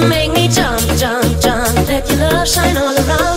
you make me jump, jump, jump. Let your love shine all around.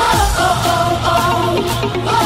oh, oh, oh, oh. oh, oh.